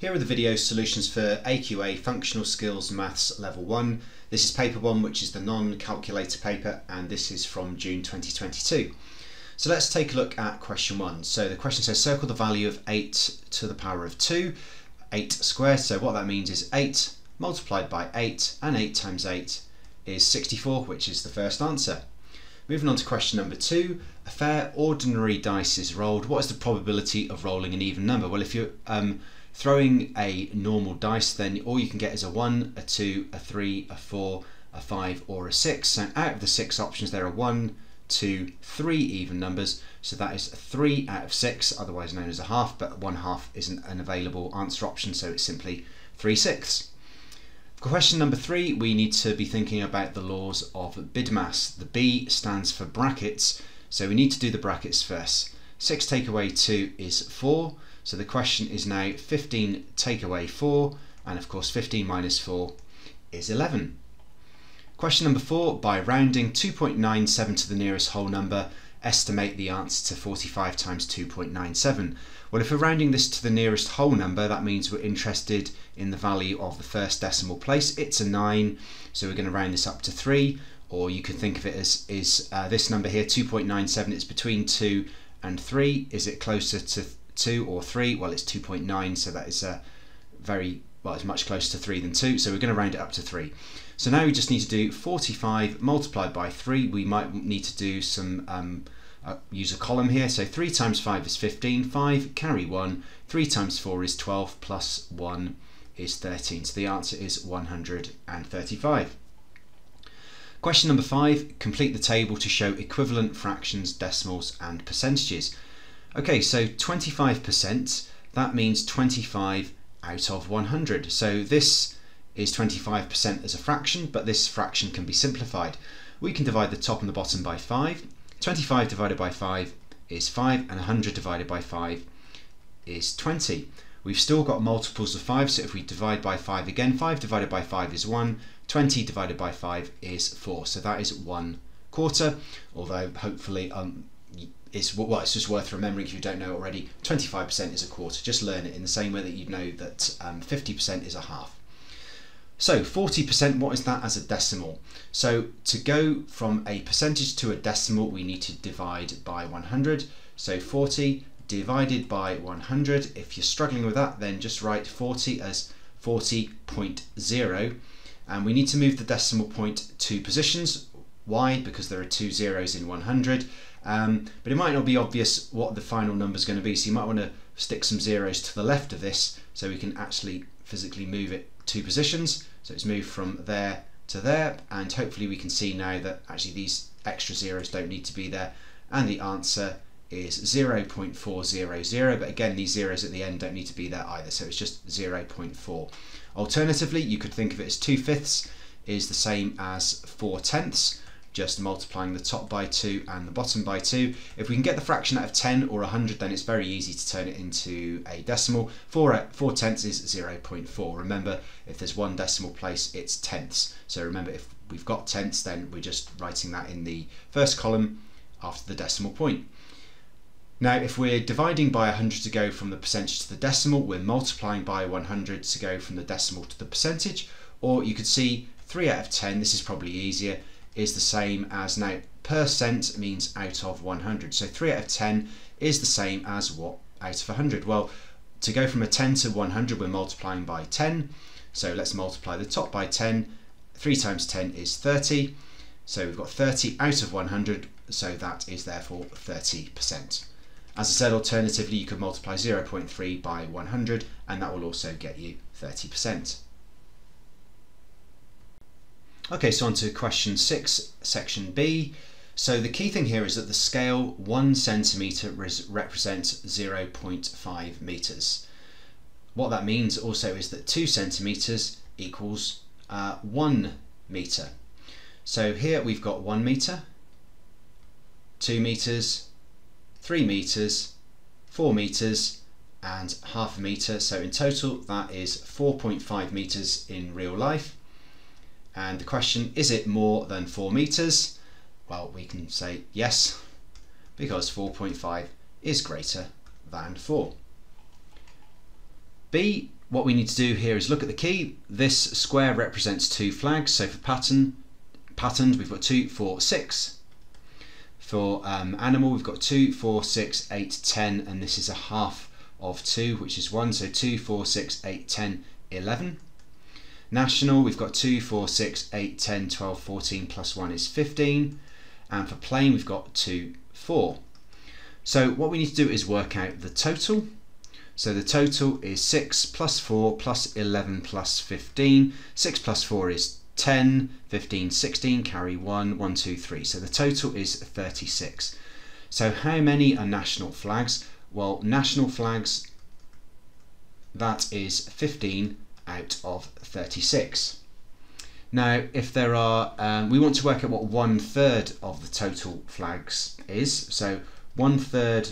Here are the video solutions for AQA Functional Skills Maths Level 1. This is paper 1 which is the non-calculator paper and this is from June 2022. So let's take a look at question 1. So the question says circle the value of 8 to the power of 2, 8 squared. So what that means is 8 multiplied by 8 and 8 times 8 is 64 which is the first answer. Moving on to question number two, a fair ordinary dice is rolled. What is the probability of rolling an even number? Well, if you're um, throwing a normal dice, then all you can get is a 1, a 2, a 3, a 4, a 5, or a 6. So out of the six options, there are 1, 2, 3 even numbers. So that is 3 out of 6, otherwise known as a half, but 1 half isn't an available answer option, so it's simply 3 sixths. Question number three, we need to be thinking about the laws of BIDMAS. The B stands for brackets, so we need to do the brackets first. 6 take away 2 is 4, so the question is now 15 take away 4, and of course 15 minus 4 is 11. Question number 4, by rounding 2.97 to the nearest whole number, estimate the answer to 45 times 2.97. Well, if we're rounding this to the nearest whole number, that means we're interested in the value of the first decimal place. It's a 9, so we're going to round this up to 3, or you can think of it as is uh, this number here, 2.97, it's between 2 and 3. Is it closer to 2 or 3? Well, it's 2.9, so that is a very, well, it's much closer to 3 than 2, so we're going to round it up to 3. So now we just need to do 45 multiplied by 3. We might need to do some um, uh, use a column here. So 3 times 5 is 15, 5 carry 1, 3 times 4 is 12, plus 1 is 13. So the answer is 135. Question number 5, complete the table to show equivalent fractions, decimals and percentages. Okay, so 25%, that means 25 out of 100. So this is 25% as a fraction, but this fraction can be simplified. We can divide the top and the bottom by 5, 25 divided by 5 is 5 and 100 divided by 5 is 20. We've still got multiples of 5 so if we divide by 5 again 5 divided by 5 is 1 20 divided by 5 is 4 so that is 1 quarter although hopefully um, it's, well, it's just worth remembering if you don't know already 25% is a quarter just learn it in the same way that you know that 50% um, is a half so 40%, what is that as a decimal? So to go from a percentage to a decimal, we need to divide by 100. So 40 divided by 100. If you're struggling with that, then just write 40 as 40.0. And we need to move the decimal point two positions. Why? Because there are two zeros in 100. Um, but it might not be obvious what the final number is going to be. So you might want to stick some zeros to the left of this so we can actually physically move it two positions. So it's moved from there to there and hopefully we can see now that actually these extra zeros don't need to be there and the answer is 0.400 but again these zeros at the end don't need to be there either so it's just 0.4. Alternatively you could think of it as 2 fifths is the same as 4 tenths just multiplying the top by 2 and the bottom by 2. If we can get the fraction out of 10 or 100 then it's very easy to turn it into a decimal. 4, uh, 4 tenths is 0.4. Remember if there's one decimal place it's tenths. So remember if we've got tenths then we're just writing that in the first column after the decimal point. Now if we're dividing by 100 to go from the percentage to the decimal we're multiplying by 100 to go from the decimal to the percentage or you could see 3 out of 10, this is probably easier, is the same as now percent means out of 100 so 3 out of 10 is the same as what out of 100 well to go from a 10 to 100 we're multiplying by 10 so let's multiply the top by 10 3 times 10 is 30 so we've got 30 out of 100 so that is therefore 30%. As I said alternatively you could multiply 0.3 by 100 and that will also get you 30%. Okay, so on to question six, section B. So the key thing here is that the scale one centimetre represents 0.5 metres. What that means also is that two centimetres equals uh, one metre. So here we've got one metre, two metres, three metres, four metres, and half a metre. So in total, that is 4.5 metres in real life. And the question, is it more than 4 meters? Well, we can say yes, because 4.5 is greater than 4. B, what we need to do here is look at the key. This square represents two flags. So for pattern, patterned, we've got two, four, six. For um, animal, we've got two, four, six, eight, ten, and this is a half of two, which is one. So two, four, six, eight, ten, eleven. National, we've got 2, 4, 6, 8, 10, 12, 14, plus 1 is 15. And for plain, we've got 2, 4. So what we need to do is work out the total. So the total is 6 plus 4 plus 11 plus 15. 6 plus 4 is 10, 15, 16, carry 1, 1, 2, 3. So the total is 36. So how many are national flags? Well, national flags, that is 15 out of 36. Now, if there are, um, we want to work out what one third of the total flags is. So one third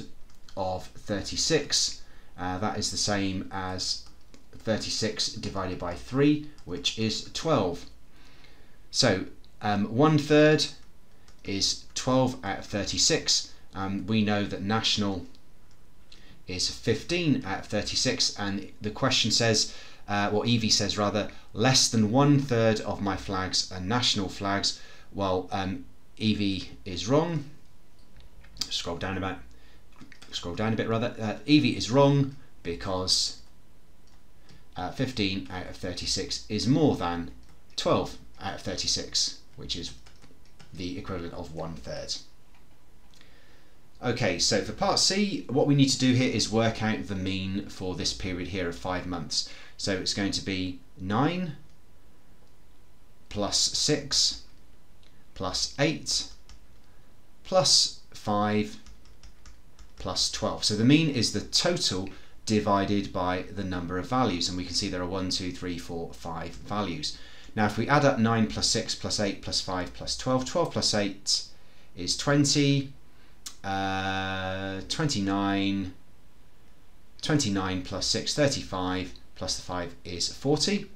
of 36, uh, that is the same as 36 divided by 3, which is 12. So um, one third is 12 out of 36. Um, we know that national is 15 out of 36, and the question says uh, what Evie says rather, less than one third of my flags are national flags. Well, um, Evie is wrong. Scroll down a bit. Scroll down a bit rather. Uh, Evie is wrong because uh, 15 out of 36 is more than 12 out of 36, which is the equivalent of one third. Okay, so for part C, what we need to do here is work out the mean for this period here of five months. So it's going to be 9 plus 6 plus 8 plus 5 plus 12. So the mean is the total divided by the number of values and we can see there are 1, 2, 3, 4, 5 values. Now if we add up 9 plus 6 plus 8 plus 5 plus 12, 12 plus 8 is 20, uh, 29, 29 plus 6, 35, plus the 5 is 40.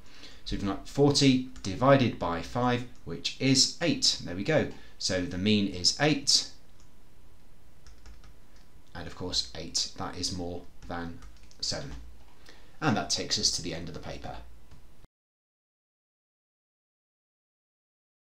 So we've got 40 divided by 5, which is 8. There we go. So the mean is 8. And of course 8, that is more than 7. And that takes us to the end of the paper.